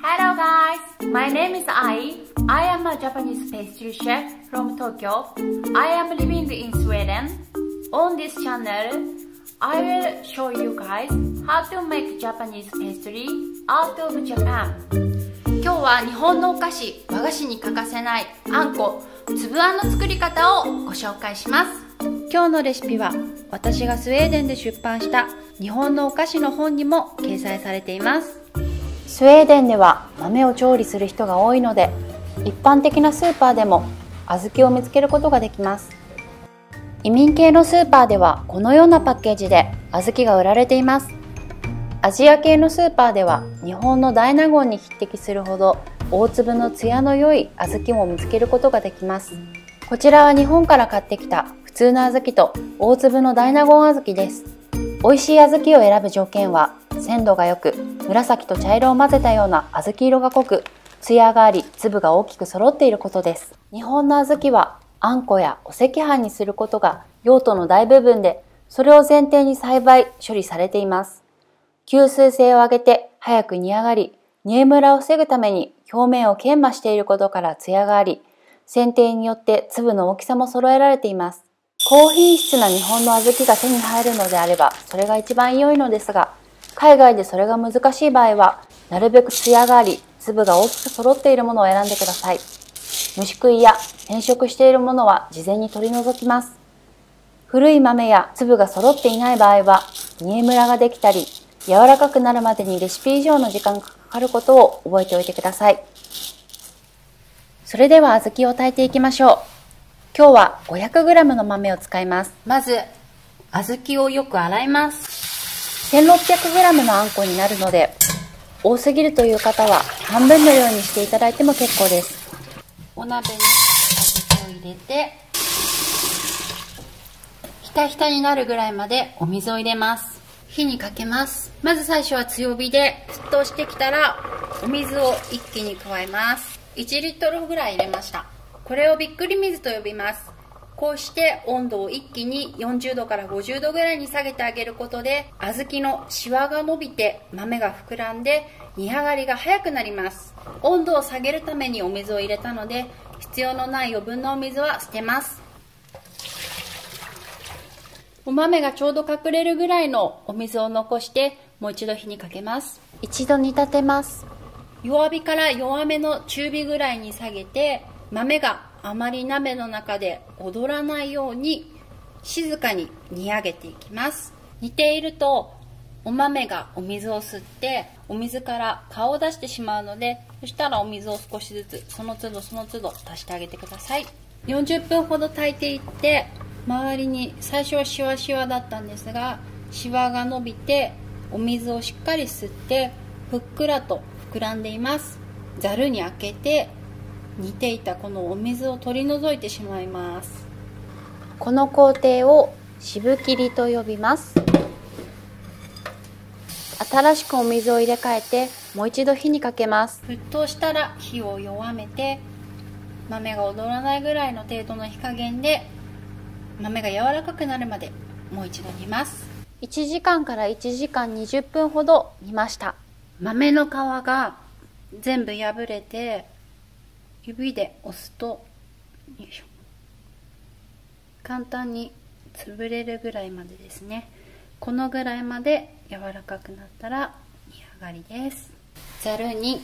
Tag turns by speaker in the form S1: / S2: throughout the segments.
S1: Hello guys, my name is Ai. I am a Japanese pastry chef from Tokyo. I am living in Sweden. On this channel, I will show you guys how to make Japanese pastry out of Japan. 今日は日本のお菓子、和菓子に欠かせないあんこ、粒あんの作り方をご紹介します。今日のレシピは私がスウェーデンで出版した日本のお菓子の本にも掲載されています。スウェーデンでは豆を調理する人が多いので一般的なスーパーでも小豆を見つけることができます。移民系のスーパーではこのようなパッケージで小豆が売られています。アジア系のスーパーでは日本の大納言に匹敵するほど大粒のツヤの良い小豆も見つけることができます。こちらは日本から買ってきた普通の小豆と大粒の大納言小豆です。美味しい小豆を選ぶ条件は鮮度が良く紫と茶色を混ぜたような小豆色が濃く艶があり粒が大きく揃っていることです。日本の小豆はあんこやお赤飯にすることが用途の大部分でそれを前提に栽培処理されています。吸水性を上げて早く煮上がり煮えムラを防ぐために表面を研磨していることから艶があり剪定によって粒の大きさも揃えられています。高品質な日本の小豆が手に入るのであればそれが一番良いのですが海外でそれが難しい場合は、なるべく艶があり、粒が大きく揃っているものを選んでください。虫食いや変色しているものは事前に取り除きます。古い豆や粒が揃っていない場合は、煮えムラができたり、柔らかくなるまでにレシピ以上の時間がかかることを覚えておいてください。それでは小豆を炊いていきましょう。今日は 500g の豆を使います。まず、小豆をよく洗います。1600g のあんこになるので多すぎるという方は半分のようにしていただいても結構です。お鍋に小豆を入れてひたひたになるぐらいまでお水を入れます。火にかけます。まず最初は強火で沸騰してきたらお水を一気に加えます。1リットルぐらい入れました。これをびっくり水と呼びます。こうして温度を一気に40度から50度ぐらいに下げてあげることで小豆のシワが伸びて豆が膨らんで煮上がりが早くなります。温度を下げるためにお水を入れたので必要のない余分なお水は捨てます。お豆がちょうど隠れるぐらいのお水を残してもう一度火にかけます。一度煮立てます。弱火から弱めの中火ぐらいに下げて豆があまり鍋の中で踊らないように静かに煮上げていきます。煮ているとお豆がお水を吸ってお水から顔を出してしまうのでそしたらお水を少しずつその都度その都度足してあげてください。40分ほど炊いていって周りに最初はシワシワだったんですがシワが伸びてお水をしっかり吸ってふっくらと膨らんでいます。ざるに開けて煮ていたこのお水を取り除いてしまいます。この工程を渋切りと呼びます。新しくお水を入れ替えてもう一度火にかけます。沸騰したら火を弱めて豆が踊らないぐらいの程度の火加減で豆が柔らかくなるまでもう一度煮ます。1時間から1時間20分ほど煮ました。豆の皮が全部破れて指で押すと簡単に潰れるぐらいまでですね。このぐらいまで柔らかくなったら煮上がりです。ざるに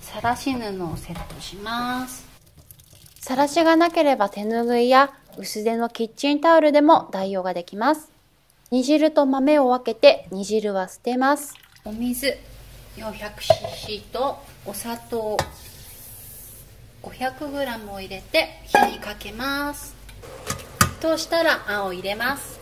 S1: さらし布をセットします。さらしがなければ手ぬぐいや薄手のキッチンタオルでも代用ができます。煮汁と豆を分けて煮汁は捨てます。お水 400cc とお砂糖 500g を入れて火にかけます。としたらあんを入れます？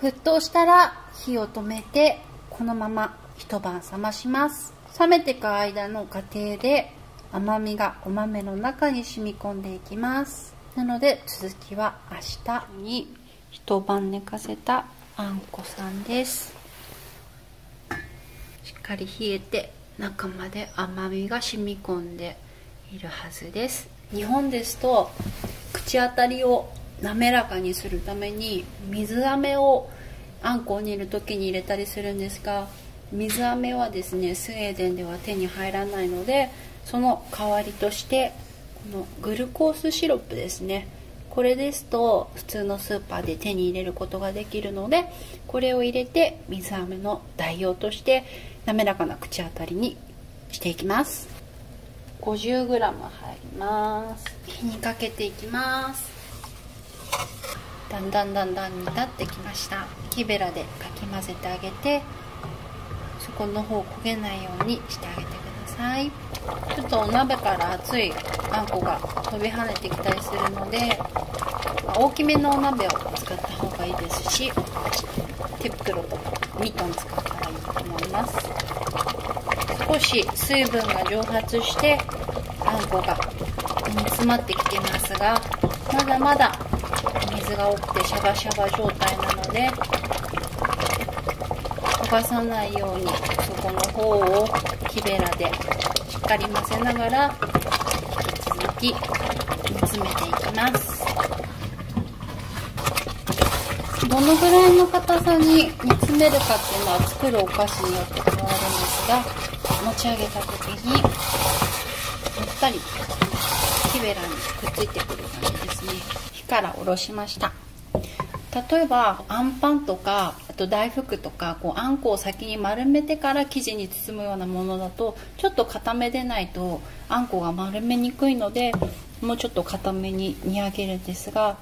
S1: 沸騰したら火を止めてこのまま一晩冷まします。冷めていく間の過程で甘みがお豆の中に染み込んでいきます。なので続きは明日に一晩寝かせたあんこさんです。かり冷えて中まで甘みが染み込んでいるはずです。日本ですと口当たりを滑らかにするために水飴を
S2: あんこを煮る時に入れたりするんですが水飴はですねスウェーデンでは手に入らないのでその代わりとしてこのグルコースシロップですね。これですと普通のスーパーで手に入れることができるのでこれを入れて水飴の代用として滑らかな口当たりにしていきます。50g 入ります。火にかけていきます。だんだんだんだん煮立ってきました。木べらでかき混ぜてあげてそこの方焦げないようにしてあげてくださいはい。ちょっとお鍋から熱いあんこが飛び跳ねてきたりするので大きめのお鍋を使った方がいいですし手袋とかミトン使ったらいいと思います。少し水分が蒸発してあんこが煮詰まってきてますがまだまだ水が多くてシャバシャバ状態なので焦がさないようにそこの方を木べらでしっかり混ぜながら引き続き煮詰めていきます。どのぐらいの硬さに煮詰めるかっていうのは作るお菓子によって変わるんですが持ち上げた時にやっぱり木べらにくっついてくる感じですね。火から下ろしました。例えばあんパンとかと大福とかこうあんこを先に丸めてから生地に包むようなものだとちょっと固めでないとあんこが丸めにくいのでもうちょっと固めに煮上げるんですが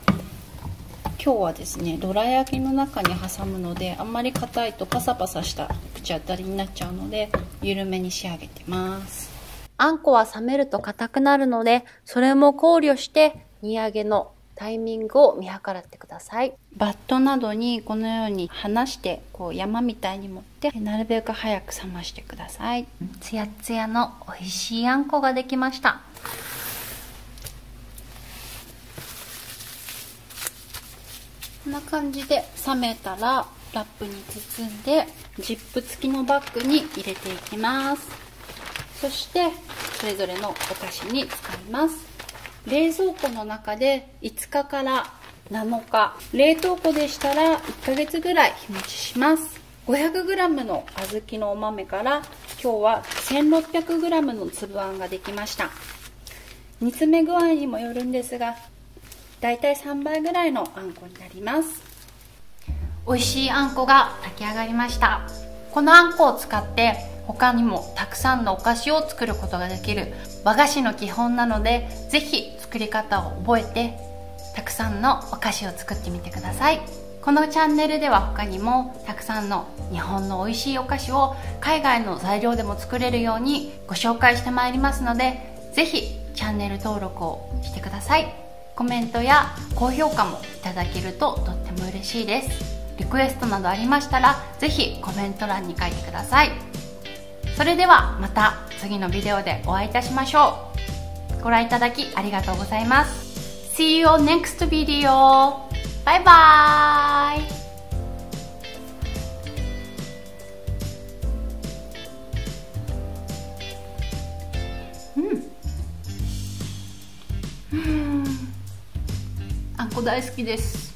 S2: 今日はですねどら焼きの中に挟むのであんまり硬いとパサパサした口当たりになっちゃうので緩めに仕上げてます。
S1: あんこは冷めると硬くなるのでそれも考慮して煮上げのタイミングを見計らってください。
S2: バットなどにこのように離してこう山みたいに持ってなるべく早く冷ましてください。
S1: つやつやの美味しいあんこができました。
S2: こんな感じで冷めたらラップに包んでジップ付きのバッグに入れていきます。そしてそれぞれのお菓子に使います冷蔵庫の中で5日から7日冷凍庫でしたら1ヶ月ぐらい日持ちします。500g の小豆のお豆から今日は 1600g の粒あんができました。煮詰め具合にもよるんですがだいたい3倍ぐらいのあんこになります。
S1: 美味しいあんこが炊き上がりました。このあんこを使って他にもたくさんのお菓子を作ることができる和菓子の基本なのでぜひ作り方を覚えてたくさんのお菓子を作ってみてください。このチャンネルでは他にもたくさんの日本の美味しいお菓子を海外の材料でも作れるようにご紹介してまいりますのでぜひチャンネル登録をしてください。コメントや高評価もいただけるととっても嬉しいです。リクエストなどありましたらぜひコメント欄に書いてください。それではまた次のビデオでお会いいたしましょう。ご覧いただきありがとうございます。See you on next video! バイバイうんあんこ大好きです。